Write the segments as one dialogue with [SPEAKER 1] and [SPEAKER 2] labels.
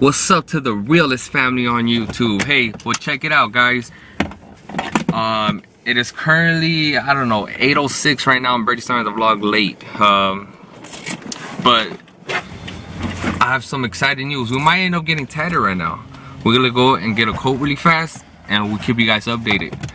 [SPEAKER 1] What's up to the realest family on YouTube? Hey, well check it out guys. Um, it is currently, I don't know, 8.06 right now. I'm already starting the vlog late. Um, but I have some exciting news. We might end up getting tatted right now. We're gonna go and get a coat really fast and we'll keep you guys updated.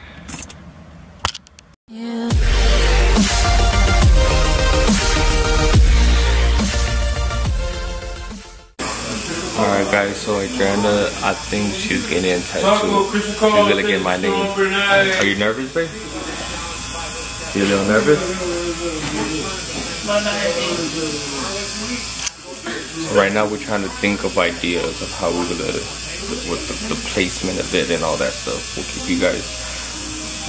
[SPEAKER 1] Guys, so Adriana, I think she's getting a tattoo. She's gonna get my name. Are you nervous, babe? You a little nervous? So right now we're trying to think of ideas of how we're gonna, with the, the placement of it and all that stuff. We'll keep you guys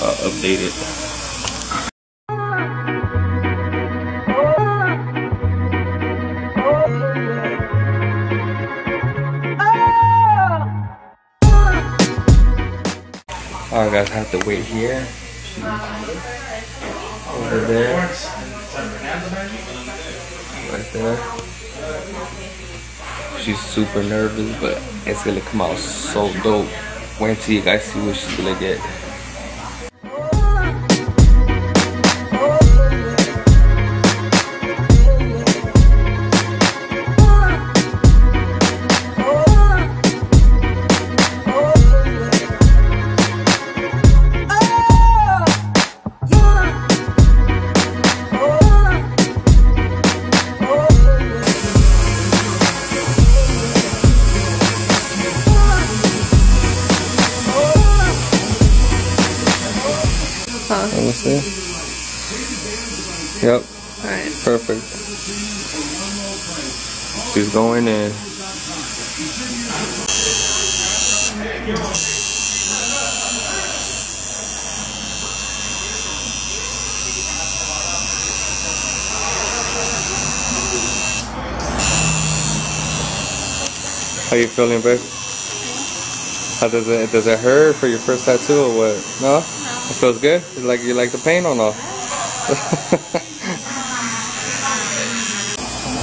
[SPEAKER 1] uh, updated. Guys, have to wait here. Over there. Right there. She's super nervous, but it's gonna come out so dope. Wait until you guys see what she's gonna get.
[SPEAKER 2] Huh?
[SPEAKER 1] See. Yep,
[SPEAKER 2] Alright.
[SPEAKER 1] perfect. She's going in. How you feeling, babe? How does it does it hurt for your first tattoo or what? No? It feels good? You like you like the pain or no?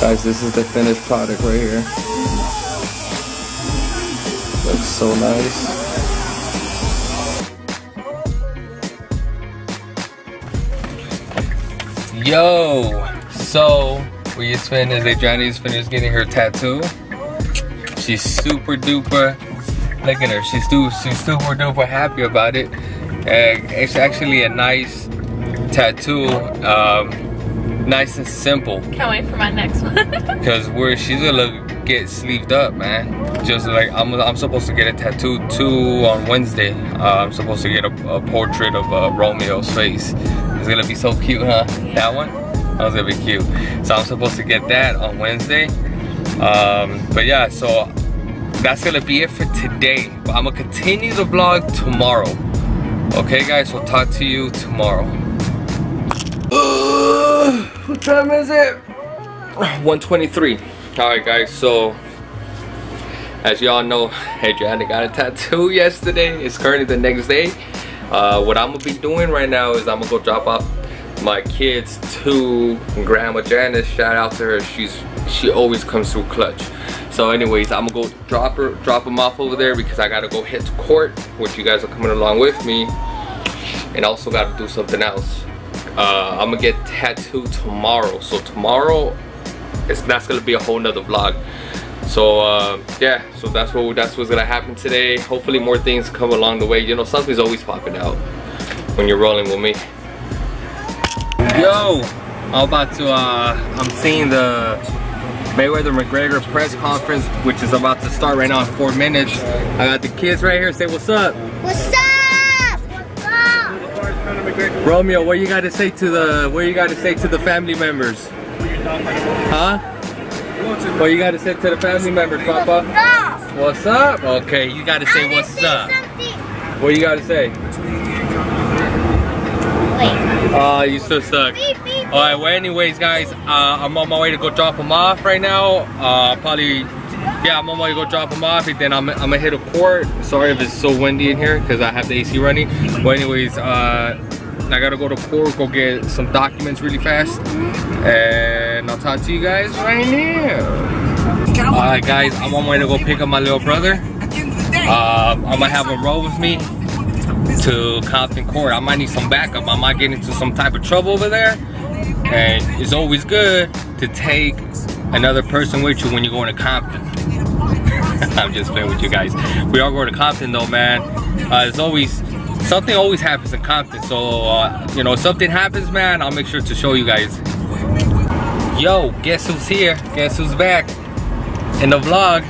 [SPEAKER 1] Guys, this is the finished product right here. Looks so nice. Yo! So, we just finished, Adriana's finished getting her tattoo. She's super duper, look at her, she's, she's super duper happy about it. It's actually a nice tattoo, um, nice and simple.
[SPEAKER 2] Can't wait for my next one.
[SPEAKER 1] Cause where she's gonna get sleeved up, man. Just like I'm, I'm supposed to get a tattoo too on Wednesday. Uh, I'm supposed to get a, a portrait of uh, Romeo's face. It's gonna be so cute, huh? That one? That was gonna be cute. So I'm supposed to get that on Wednesday. Um, but yeah, so that's gonna be it for today. But I'm gonna continue the vlog tomorrow. Okay, guys, we'll talk to you tomorrow. what time is it? 123 all right guys so as y'all know Adriana got a tattoo yesterday. It's currently the next day. Uh, what I'm gonna be doing right now is I'm gonna go drop off my kids to grandma Janice. Shout out to her. She's she always comes through clutch. So anyways I'm gonna go drop her drop them off over there because I gotta go hit to court which you guys are coming along with me. And also gotta do something else. Uh, I'm gonna get tattooed tomorrow. So tomorrow it's that's gonna be a whole nother vlog. So uh, yeah so that's what that's what's gonna happen today. Hopefully more things come along the way. You know something's always popping out when you're rolling with me. Yo I'm about to uh I'm seeing the Mayweather McGregor press conference which is about to start right now in four minutes I got the kids right here say what's up
[SPEAKER 3] What's up? What's up?
[SPEAKER 1] Romeo what you got to say to the what you got to say to the family members Huh? What you gotta say to the family members, Papa? What's up? Okay, you gotta say what's up. What you gotta say?
[SPEAKER 3] Wait.
[SPEAKER 1] Oh, you so suck. Alright, well anyways guys, uh, I'm on my way to go drop him off right now. Uh, probably, yeah, I'm on my way to go drop him off and then I'm, I'm gonna hit a court. Sorry if it's so windy in here because I have the AC running. But anyways, uh, I gotta go to court, go get some documents really fast. And I'll talk to you guys right now. Alright guys, I'm on my way to go pick up my little brother. Um, I'm gonna have him roll with me to Compton Court. I might need some backup. I might get into some type of trouble over there. And it's always good to take another person with you when you're going to Compton. I'm just playing with you guys. We are going to Compton though, man. Uh, it's always, something always happens in Compton. So, uh, you know, something happens, man, I'll make sure to show you guys. Yo, guess who's here? Guess who's back? In the vlog.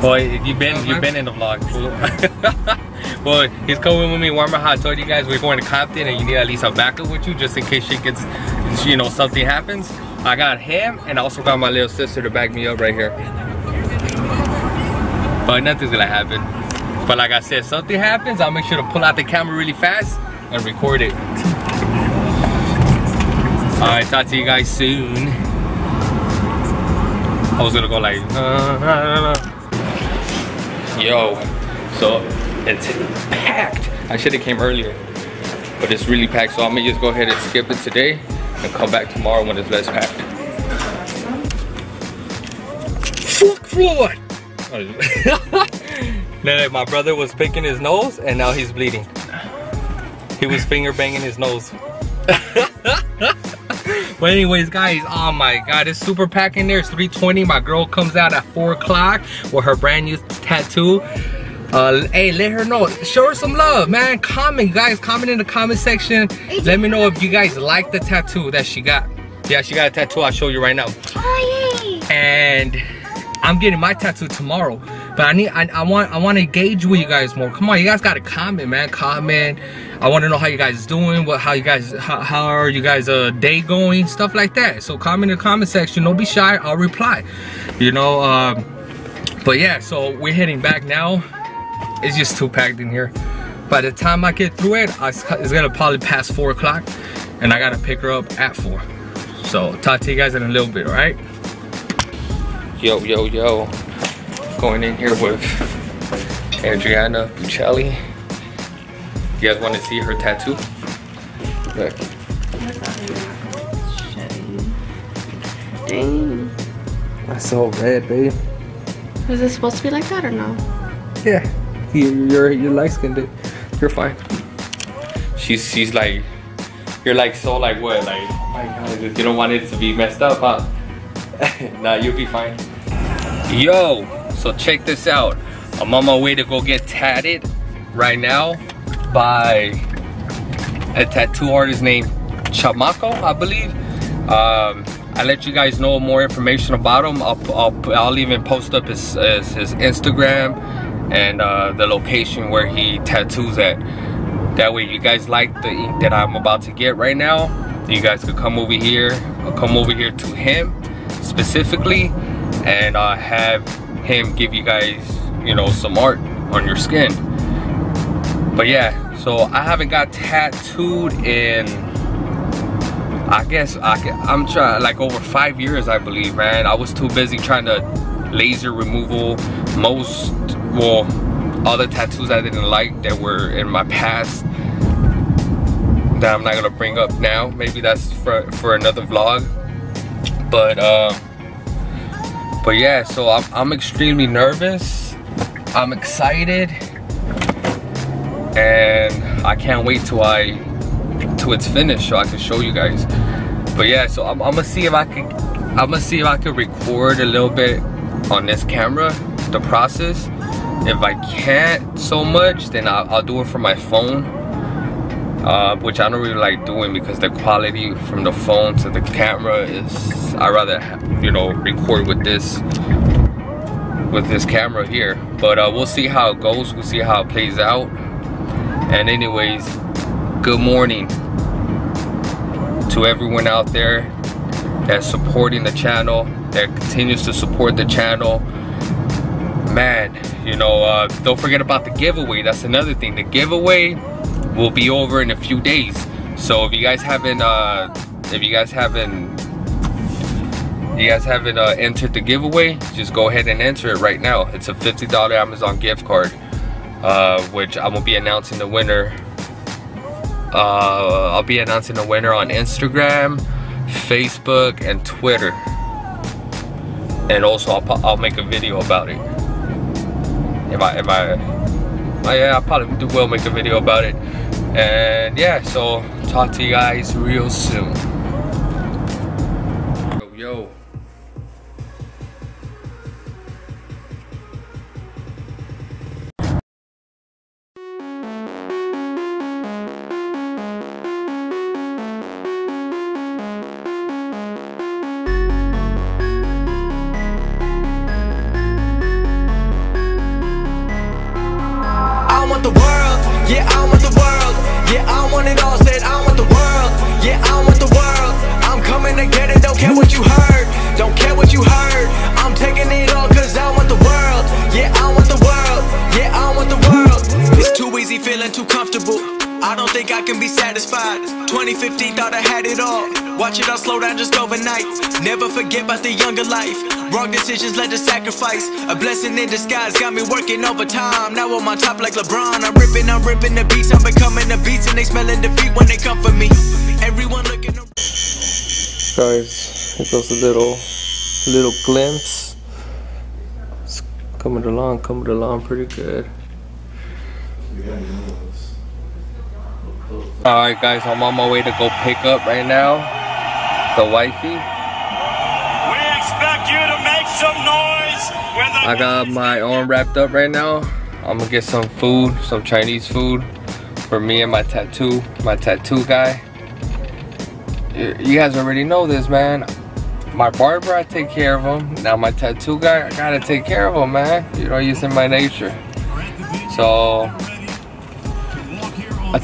[SPEAKER 1] Boy, you've been, you've been in the vlog. Well, he's coming with me. Warmer Hot told you guys we're going to Compton and you need at least a backup with you just in case she gets, you know, something happens. I got him and I also got my little sister to back me up right here. But nothing's gonna happen. But like I said, something happens, I'll make sure to pull out the camera really fast and record it. Alright, talk to you guys soon. I was gonna go like, uh, yo, so it's packed. I should have came earlier, but it's really packed. So I'm gonna just go ahead and skip it today and come back tomorrow when it's less packed. Fuck Floyd! no, my brother was picking his nose and now he's bleeding. He was finger banging his nose. but anyways, guys, oh my god, it's super packed in there. It's 320. My girl comes out at 4 o'clock with her brand new tattoo. Uh, hey, let her know. Show her some love, man. Comment, guys. Comment in the comment section. Let me know if you guys like the tattoo that she got. Yeah, she got a tattoo. I'll show you right now.
[SPEAKER 3] Oh, yay.
[SPEAKER 1] And I'm getting my tattoo tomorrow. But I need, I, I want, I want to engage with you guys more. Come on, you guys got to comment, man. Comment. I want to know how you guys doing. What, how you guys, how, how are you guys' uh, day going? Stuff like that. So comment in the comment section. Don't be shy. I'll reply. You know. Um, but yeah, so we're heading back now. It's just too packed in here. By the time I get through it, it's gonna probably pass four o'clock, and I gotta pick her up at four. So talk to you guys in a little bit, all right? Yo, yo, yo. Going in here with Adriana Bucheli. You guys want to see her tattoo? Look.
[SPEAKER 3] Dang.
[SPEAKER 1] That's so red, babe.
[SPEAKER 3] Was it supposed to be like that or no?
[SPEAKER 1] Yeah. You, you're you're light skinned. You're fine. She's she's like you're like so like what like oh my god you don't want it to be messed up huh? nah you'll be fine. Yo, so check this out. I'm on my way to go get tatted right now by a tattoo artist named Chamaco, I believe. Um, I'll let you guys know more information about him. I'll, I'll, I'll even post up his, his, his Instagram and uh, the location where he tattoos at. That way you guys like the ink that I'm about to get right now, you guys could come over here, come over here to him specifically and uh, have him give you guys, you know, some art on your skin. But yeah, so I haven't got tattooed in, I guess I, I'm trying, like over five years, I believe, man. I was too busy trying to laser removal. Most, well, other tattoos I didn't like that were in my past that I'm not gonna bring up now. Maybe that's for, for another vlog. But, um, but yeah, so I'm, I'm extremely nervous. I'm excited. And I can't wait till I, till it's finished so I can show you guys. But yeah, so I'm, I'm gonna see if I can, I'm gonna see if I can record a little bit on this camera, the process. If I can't so much, then I'll, I'll do it from my phone. Uh, which I don't really like doing because the quality from the phone to the camera is I rather you know record with this with this camera here. But uh, we'll see how it goes. We'll see how it plays out. And anyways good morning to everyone out there that's supporting the channel that continues to support the channel man you know uh, don't forget about the giveaway that's another thing the giveaway will be over in a few days. So if you guys haven't, uh, if you guys haven't, you guys haven't uh, entered the giveaway, just go ahead and enter it right now. It's a $50 Amazon gift card, uh, which I will be announcing the winner. Uh, I'll be announcing the winner on Instagram, Facebook, and Twitter. and also I'll, I'll make a video about it. If I, if I, oh yeah, I probably do will make a video about it. And yeah, so talk to you guys real soon.
[SPEAKER 2] Want it all. Said I want the world, yeah, I want the world. I'm coming to get it, don't care what you heard, don't care what you heard. I'm taking it all I don't think I can be satisfied. 2050 thought I had it all. Watch it all slow down just overnight. Never forget about the younger life. Wrong decisions led to sacrifice. A blessing in disguise got me working overtime. Now I'm on top like LeBron. I'm ripping, I'm ripping the beats. I'm becoming the beats and they smelling defeat when they come for me. Everyone looking
[SPEAKER 1] guys it goes a little little glimpse it's coming along coming along pretty good all right guys i'm on my way to go pick up right now the wifey
[SPEAKER 4] We expect you to make some noise
[SPEAKER 1] i got my arm wrapped up right now i'm gonna get some food some chinese food for me and my tattoo my tattoo guy you guys already know this man my barber, I take care of him. Now my tattoo guy, I gotta take care of him, man. You know, he's in my nature. So,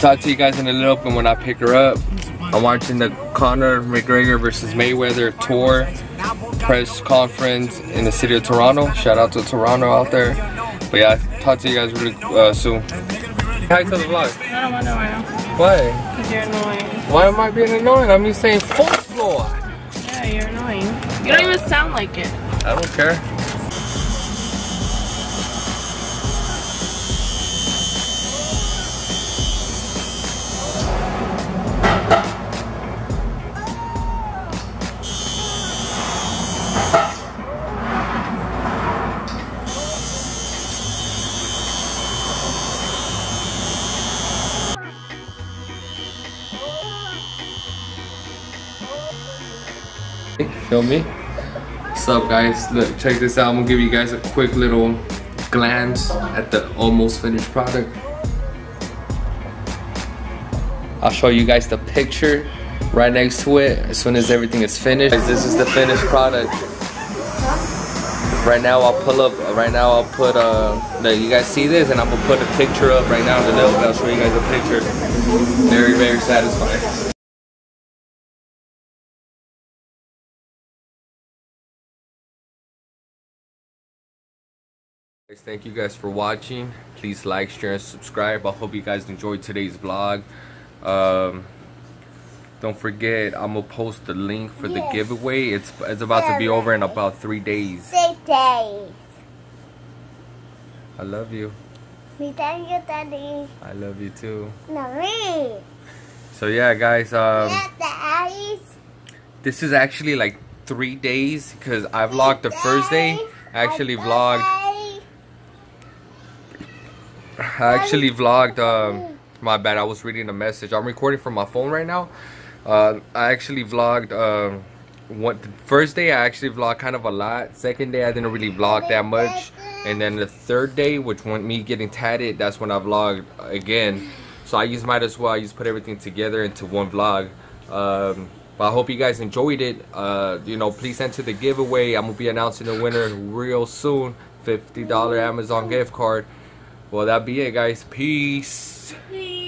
[SPEAKER 1] talk to you guys in a little bit when I pick her up. I'm watching the Conor McGregor versus Mayweather tour press conference in the city of Toronto. Shout out to Toronto out there. But yeah, talk to you guys really uh, soon. Hi to the vlog.
[SPEAKER 3] I don't want to know.
[SPEAKER 1] Why?
[SPEAKER 3] Because you're annoying.
[SPEAKER 1] Why am I being annoying? I'm just saying full floor.
[SPEAKER 3] Yeah, you're annoying. You don't even sound like it.
[SPEAKER 1] I don't care. Feel me? What's up guys? Look, check this out. I'm gonna give you guys a quick little glance at the almost finished product. I'll show you guys the picture right next to it as soon as everything is finished. This is the finished product. Right now I'll pull up, right now I'll put, uh, look, you guys see this and I'm gonna put a picture up right now in a little. I'll show you guys a picture. Very, very satisfying. Guys, Thank you guys for watching. Please like, share, and subscribe. I hope you guys enjoyed today's vlog. Um, don't forget, I'm gonna post the link for the giveaway. It's it's about to be over in about three days.
[SPEAKER 5] Three days.
[SPEAKER 1] I love you.
[SPEAKER 5] Me thank you, Daddy.
[SPEAKER 1] I love you too.
[SPEAKER 5] No, me.
[SPEAKER 1] So yeah, guys. Um, this is actually like three days because I vlogged the first day. I actually vlogged. I actually vlogged. Um, my bad. I was reading a message. I'm recording from my phone right now. Uh, I actually vlogged. Um, first day I actually vlogged kind of a lot. Second day I didn't really vlog that much. And then the third day, which went me getting tatted, that's when I vlogged again. So I just might as well. I just put everything together into one vlog. Um, but I hope you guys enjoyed it. Uh, you know, please enter the giveaway. I'm gonna be announcing the winner real soon. $50 Amazon gift card. Well, that be it, guys. Peace.
[SPEAKER 3] Please.